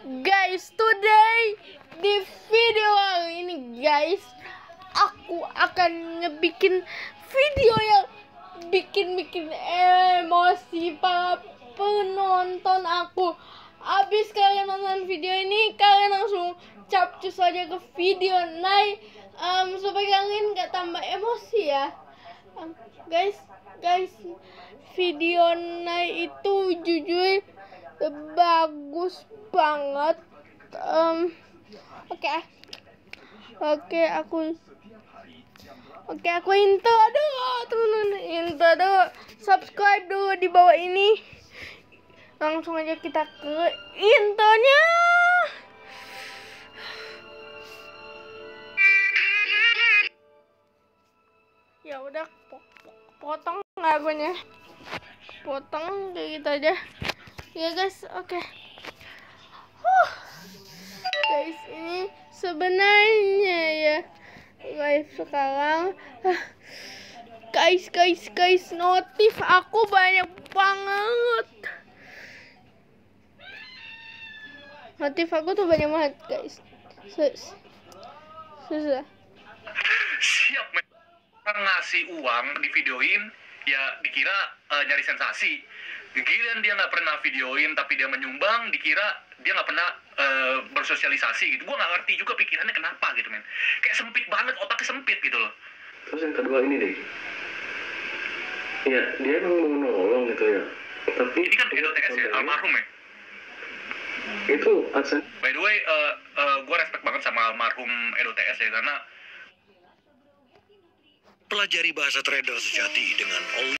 Guys, today di video ini guys, aku akan ngebikin video yang bikin-bikin emosi para penonton aku. Abis kalian nonton video ini, kalian langsung capcus aja ke video naik um, supaya kalian nggak tambah emosi ya. Um, guys, guys, video naik itu jujur bagus banget. Um, Oke, oke aku, oke aku intro dulu teman-teman, intro dulu, subscribe dulu di bawah ini. Langsung aja kita ke intronya. Ya udah, po- po- potong lagunya, potong kayak gitu aja. Ya guys, oke. Huh. Sebenarnya ya live sekarang. Guys, guys, guys, notif aku banyak banget. Notif aku tuh banyak banget, guys. Sus. Susah. siap ngasih uang di videoin ya dikira eh, nyari sensasi. Giliran dia nggak pernah videoin tapi dia menyumbang dikira dia nggak pernah eh, bersosialisasi gitu. Gue nggak ngerti juga pikirannya kenapa gitu men. Kayak sempit banget otaknya sempit gitu loh. Terus yang kedua ini deh. Ya, dia emang mau nolong gitu ya. Tapi ini kan Edo TS ya almarhum ya? Itu adsense by the way eh, eh, gue respect banget sama almarhum Edo TS ya karena Pelajari bahasa trader sejati dengan